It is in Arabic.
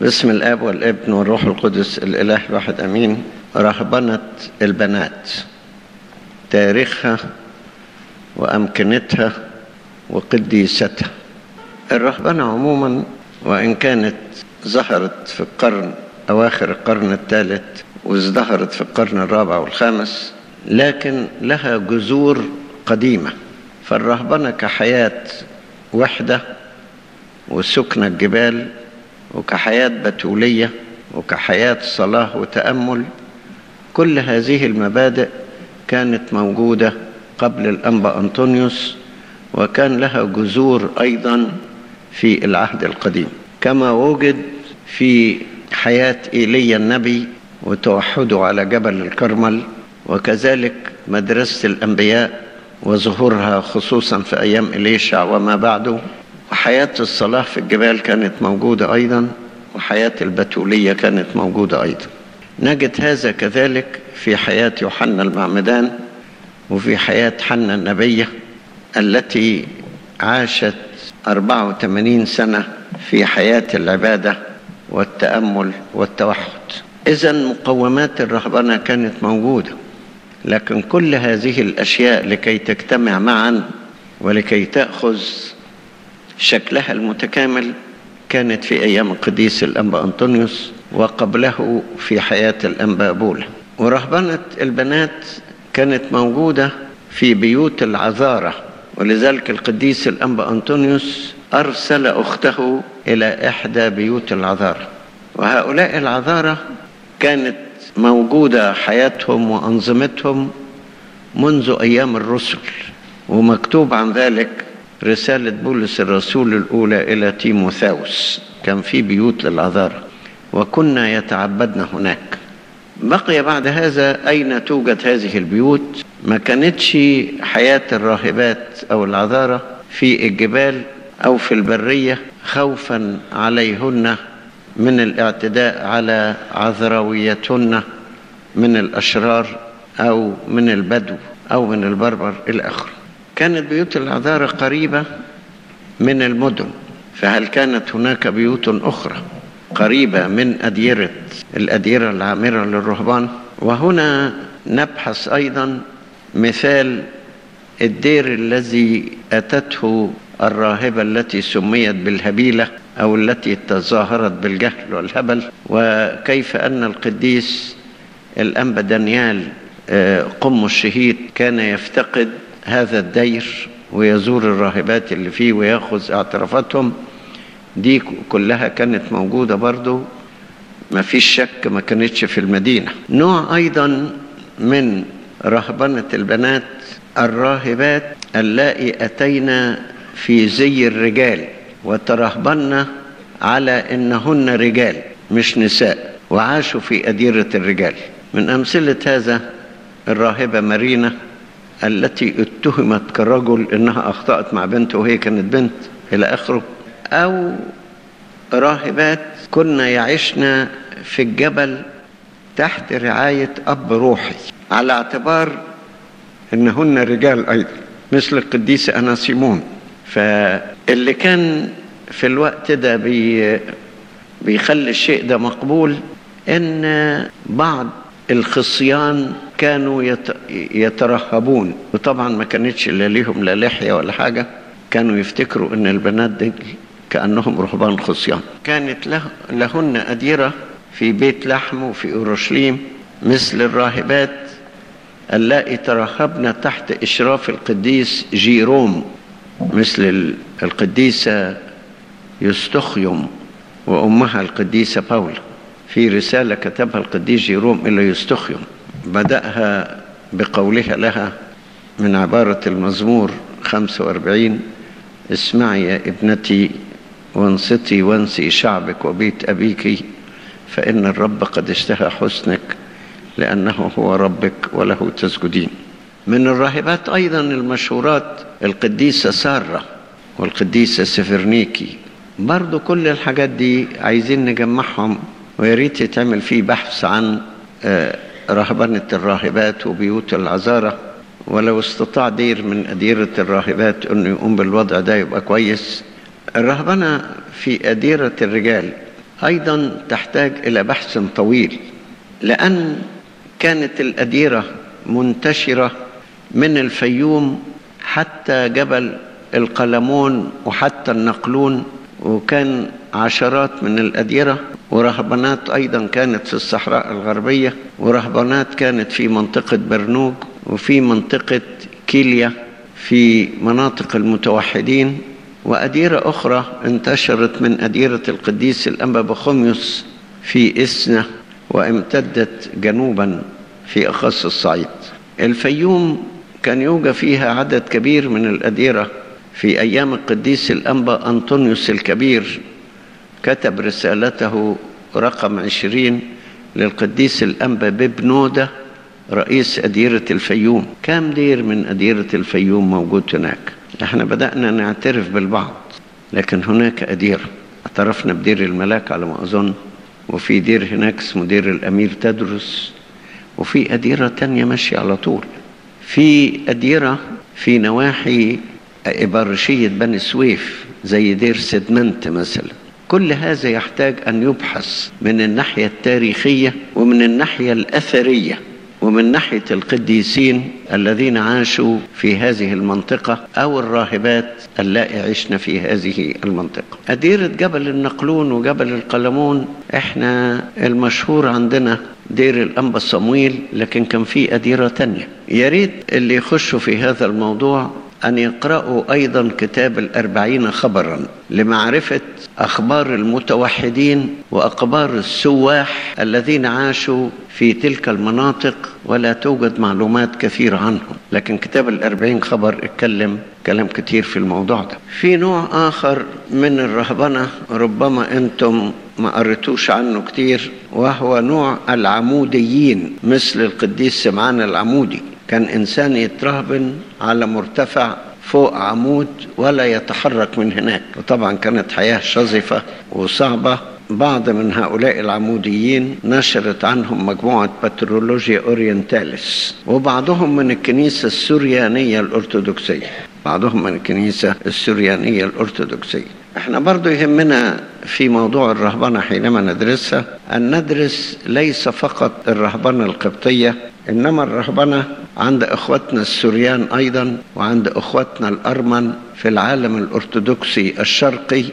باسم الآب والابن والروح القدس الإله الواحد أمين رهبنة البنات. تاريخها وأمكنتها وقديستها. الرهبنة عموما وإن كانت ظهرت في القرن أواخر القرن الثالث وازدهرت في القرن الرابع والخامس لكن لها جذور قديمة. فالرهبنة كحياة وحدة وسكن الجبال وكحياة بتولية وكحياة صلاة وتأمل كل هذه المبادئ كانت موجودة قبل الأنبا أنطونيوس وكان لها جذور أيضا في العهد القديم. كما وجد في حياة إيليا النبي وتوحده على جبل الكرمل وكذلك مدرسة الأنبياء وظهورها خصوصا في أيام إليشع وما بعده. وحياة الصلاة في الجبال كانت موجودة أيضا وحياة البتولية كانت موجودة أيضا. نجد هذا كذلك في حياة يوحنا المعمدان وفي حياة حنا النبية التي عاشت 84 سنة في حياة العبادة والتأمل والتوحد. إذا مقومات الرهبنة كانت موجودة لكن كل هذه الأشياء لكي تجتمع معا ولكي تأخذ شكلها المتكامل كانت في أيام القديس الأنبا أنطونيوس وقبله في حياة الأنبا بولا ورهبنة البنات كانت موجودة في بيوت العذارة ولذلك القديس الأنبا أنطونيوس أرسل أخته إلى إحدى بيوت العذارة. وهؤلاء العذارة كانت موجودة حياتهم وأنظمتهم منذ أيام الرسل ومكتوب عن ذلك رسالة بولس الرسول الأولى إلى تيموثاوس كان في بيوت للعذارى وكنا يتعبدن هناك. بقي بعد هذا أين توجد هذه البيوت؟ ما كانتش حياة الراهبات أو العذارى في الجبال أو في البرية خوفا عليهن من الاعتداء على عذراويتهن من الأشرار أو من البدو أو من البربر إلى آخره كانت بيوت العذارى قريبة من المدن فهل كانت هناك بيوت أخرى قريبة من أديرة الأديرة العامرة للرهبان؟ وهنا نبحث أيضا مثال الدير الذي أتته الراهبة التي سميت بالهبيلة أو التي تظاهرت بالجهل والهبل وكيف أن القديس الأنبا دانيال قم الشهيد كان يفتقد هذا الدير ويزور الراهبات اللي فيه وياخذ اعترافاتهم. دي كلها كانت موجودة برضو. ما فيش شك ما كانتش في المدينة. نوع أيضا من رهبنة البنات الراهبات اللائي أتينا في زي الرجال وترهبن على إنهن رجال مش نساء وعاشوا في أديرة الرجال. من أمثلة هذا الراهبة مارينا التي اتهمت كرجل إنها أخطأت مع بنت وهي كانت بنت إلى آخره. أو راهبات كنا يعشن في الجبل تحت رعاية أب روحي. على اعتبار إنهن رجال أيضا مثل القديس أناسيمون. فاللي كان في الوقت ده بي بيخلي الشيء ده مقبول إن بعض الخصيان كانوا يترهبون. وطبعا ما كانتش لا ليهم لا لحية ولا حاجة. كانوا يفتكروا إن البنات دي كأنهم رهبان خصيان. كانت له لهن أديرة في بيت لحم وفي أورشليم مثل الراهبات اللائي ترهبن تحت إشراف القديس جيروم مثل القديسة يستخيم وأمها القديسة باولا في رسالة كتبها القديس جيروم إلى يستخيم بدأها بقولها لها من عبارة المزمور 45 اسمعي يا ابنتي وانصتي وانسي شعبك وبيت أبيك فإن الرب قد اشتهى حسنك لأنه هو ربك وله تسجدين. من الراهبات أيضا المشهورات القديسة سارة والقديسة سفرنيكي برضو كل الحاجات دي عايزين نجمعهم ويا ريت يتعمل فيه بحث عن رهبنة الراهبات وبيوت العذارة ولو استطاع دير من أديرة الراهبات أنه يقوم بالوضع ده يبقى كويس. الرهبنة في أديرة الرجال أيضا تحتاج إلى بحث طويل لأن كانت الأديرة منتشرة من الفيوم حتى جبل القلمون وحتى النقلون وكان عشرات من الأديرة ورهبانات أيضا كانت في الصحراء الغربية ورهبانات كانت في منطقة برنوج وفي منطقة كيليا في مناطق المتوحدين. وأديرة أخرى انتشرت من أديرة القديس الأنبا بخوميوس في إسنا وامتدت جنوبا في أخص الصعيد. الفيوم كان يوجد فيها عدد كبير من الأديرة في أيام القديس الأنبا أنطونيوس الكبير. كتب رسالته رقم عشرين للقديس الأنبا ببنودة رئيس أديرة الفيوم. كام دير من أديرة الفيوم موجود هناك؟ إحنا بدأنا نعترف بالبعض لكن هناك أديرة اعترفنا بدير الملاك على ما أظن وفي دير هناك اسمه دير الأمير تدرس وفي أديرة تانية ماشية على طول. في أديرة في نواحي إبارشية بني سويف زي دير سدمنت مثلا. كل هذا يحتاج أن يبحث من الناحية التاريخية ومن الناحية الأثرية ومن ناحية القديسين الذين عاشوا في هذه المنطقة أو الراهبات اللائي عشنا في هذه المنطقة. أديرة جبل النقلون وجبل القلمون إحنا المشهور عندنا دير الأنبا صمويل لكن كان في أديرة تانية. يا ريت اللي يخشوا في هذا الموضوع أن يقرأوا أيضا كتاب الأربعين خبرا لمعرفة أخبار المتوحدين وأخبار السواح الذين عاشوا في تلك المناطق ولا توجد معلومات كثيرة عنهم. لكن كتاب الأربعين خبر اتكلم كلام كتير في الموضوع ده. في نوع آخر من الرهبنة ربما أنتم ما قريتوش عنه كتير وهو نوع العموديين مثل القديس سمعان العمودي. كان إنسان يترهبن على مرتفع فوق عمود ولا يتحرك من هناك. وطبعا كانت حياة شظفة وصعبة. بعض من هؤلاء العموديين نشرت عنهم مجموعة باترولوجيا أورينتاليس وبعضهم من الكنيسة السوريانية الأرثوذكسية. بعضهم من الكنيسة السوريانية الأرثوذكسية. إحنا برضو يهمنا في موضوع الرهبنة حينما ندرسها أن ندرس ليس فقط الرهبنة القبطية إنما الرهبنة عند إخوتنا السوريان أيضا وعند إخوتنا الأرمن في العالم الأرثوذكسي الشرقي.